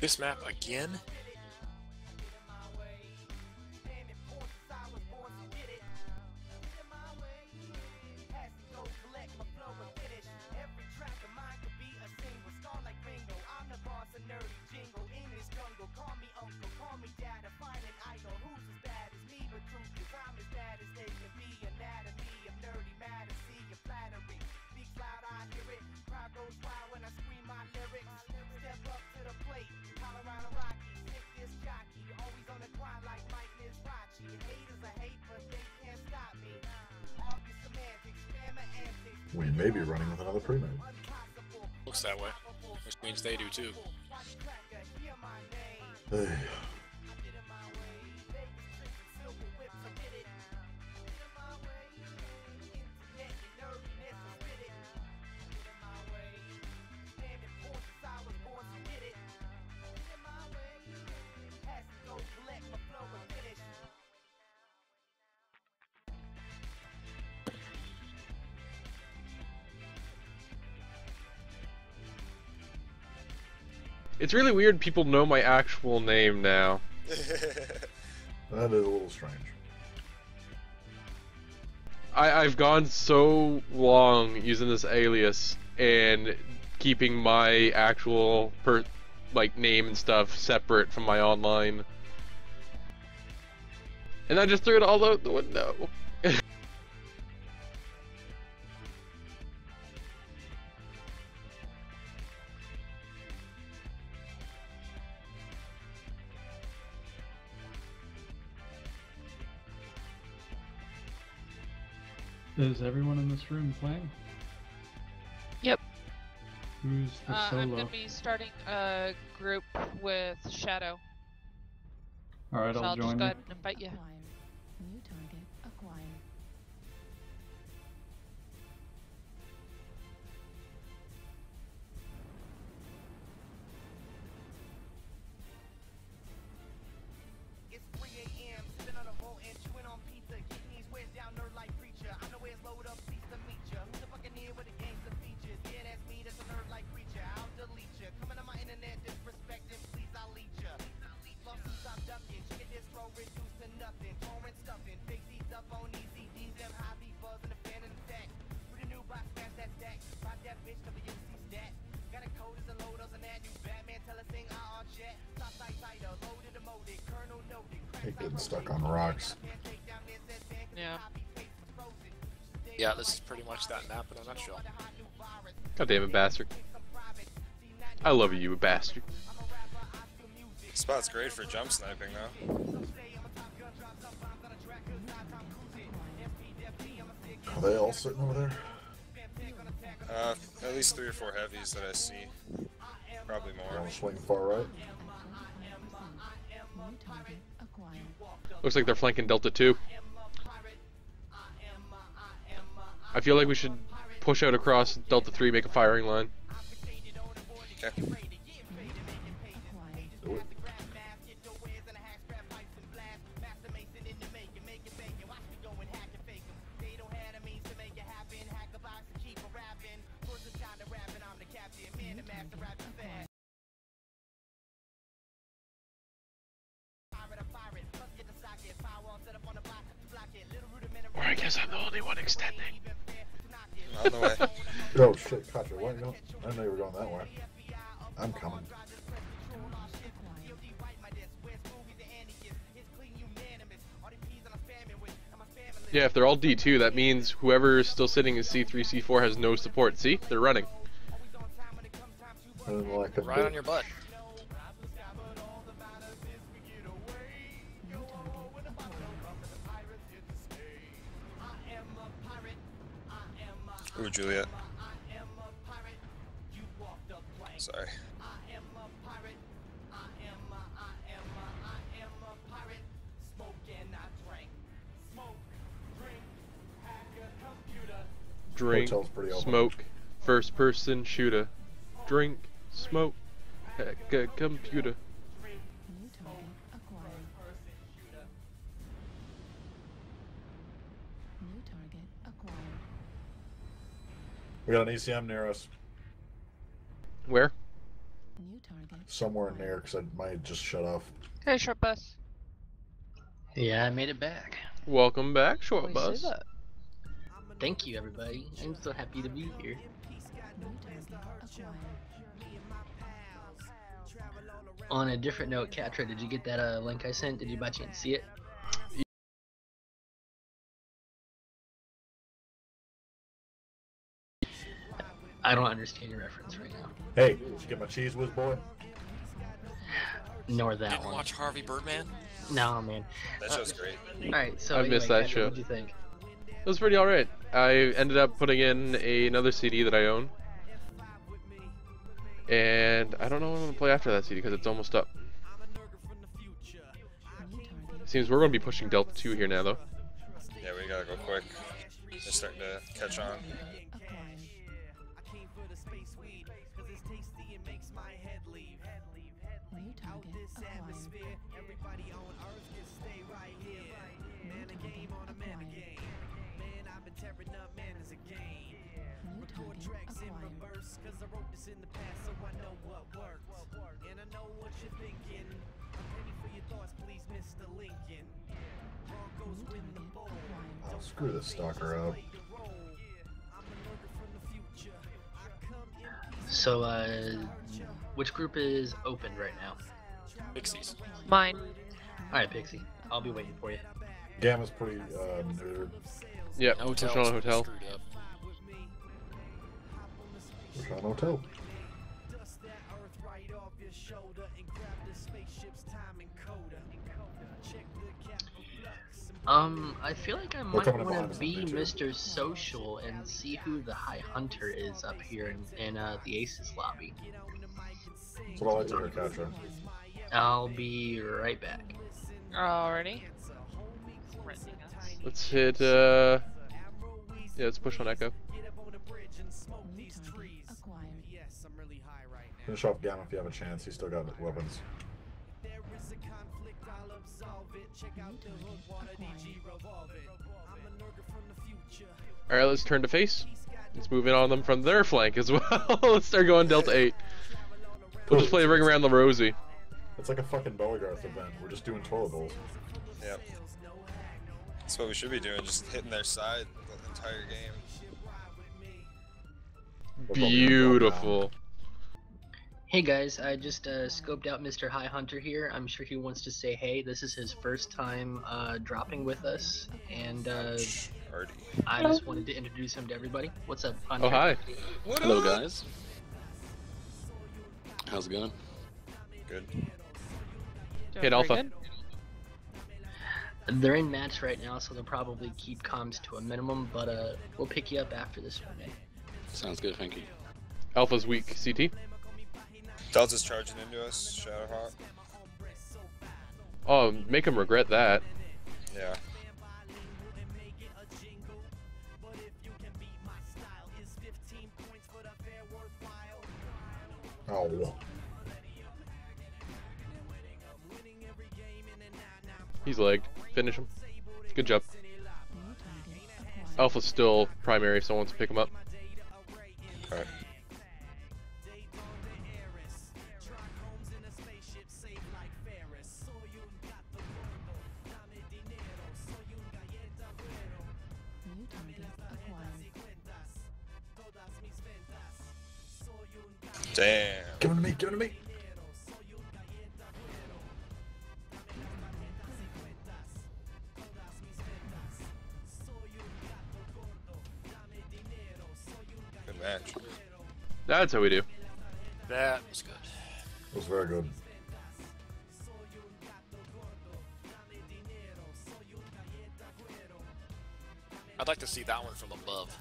This map again? We may be running with another pre-made. Looks that way. Which means they do too. It's really weird people know my actual name now. That is a little strange. I, I've gone so long using this alias and keeping my actual per like name and stuff separate from my online. And I just threw it all out the window. Is everyone in this room playing? Yep. Who's the Uh, solo? I'm gonna be starting a group with Shadow. All right, so I'll I'll just go you. ahead and invite you. Hate getting stuck on rocks. Yeah. Yeah, this is pretty much that map in a nutshell. God damn it, bastard. I love you, you bastard. Spot's great for jump sniping though. Are they all sitting over there? Uh, at least three or four heavies that I see. Probably more. want to swing far right? New target acquired. Looks like they're flanking Delta 2. I feel like we should push out across Delta 3, make a firing line. Okay. Guess I'm the only one extending. On the way. Oh shit, Katya, why you go? I didn't know you were going that way. I'm coming. Yeah, if they're all D2, that means whoever is still sitting in C3, C4 has no support. See? They're running. Like it. Right on your butt. Ooh, Juliet. Sorry. Drink, Hotel's pretty open. smoke, first person shooter. Drink, smoke, heck, a computer. We got an ECM near us, Where? New target. somewhere near, because I might just shut off. Hey, short bus. Yeah, I made it back. Welcome back, short We bus. Thank you, everybody. I'm so happy to be here. New target acquired. On a different note, Cattra, did you get that uh, link I sent? Did you by chance see it? I don't understand your reference right now. Hey, did you get my Cheez Whiz, boy? Nor that Didn't one. watch Harvey Birdman? No, man. That show's great. Uh, alright, so I anyway, missed that Cattra, show. What do you think? It was pretty alright. I ended up putting in a, another CD that I own. And I don't know what I'm going to play after that CD because it's almost up. Seems we're going to be pushing Delta 2 here now, though. Yeah, we gotta go quick. They're starting to catch on. Acquired. New target acquired. Oh, screw this stalker up. So, uh, which group is open right now? Pixies. Mine. Alright, Pixie. I'll be waiting for you. Gamma's pretty uh, neutered. Yep, Hotel's pushing on a hotel. Screwed up. We're trying hotel. Um, I feel like I might want to be. Mr. Social and see who the High Hunter is up here in, in uh, the Aces lobby. That's what I like to hear, Cattra. I'll be right back. Already. Renting. Let's hit, uh... Yeah, let's push on Echo. Finish off Gamma if you have a chance. He's still got weapons. New target acquired. Alright, let's turn to face. Let's move in on them from their flank as well. let's start going Delta 8. We'll just play Ring Around the Rosie. It's like a fucking Belegarth event. We're just doing toilet bowls. Yep. That's what we should be doing, just hitting their side the entire game. We're probably gonna drop down. Beautiful. Hey guys, I just uh, scoped out Mr. High Hunter here. I'm sure he wants to say hey. This is his first time uh, dropping with us, and uh, I just wanted to introduce him to everybody. What's up, Hunter? Oh, hi. Hello, guys. How's it going? Good. Doing Hit Alpha. good. They're in match right now, so they'll probably keep comms to a minimum, but uh, we'll pick you up after this one. eh? Sounds good, thank you. Alpha's weak. CT. Delta's charging into us, Shadowhawk. Oh, make him regret that. Yeah. Oh, He's legged. Finish him. Good job. New target acquired. Alpha's still primary if someone wants to pick him up. Okay. Damn. give him to me. Give him to me. Good match. That's how we do. That was good. It was very good. I'd like to see that one from above.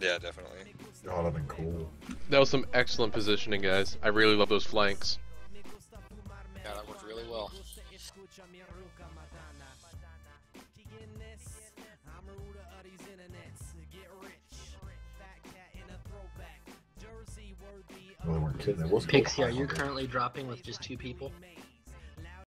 Yeah, definitely. Oh, that'd been cool. That was some excellent positioning, guys. I really love those flanks. Yeah, that worked really well. Well, they weren't kidding. It was cool. Pixie, are you currently dropping with just two people?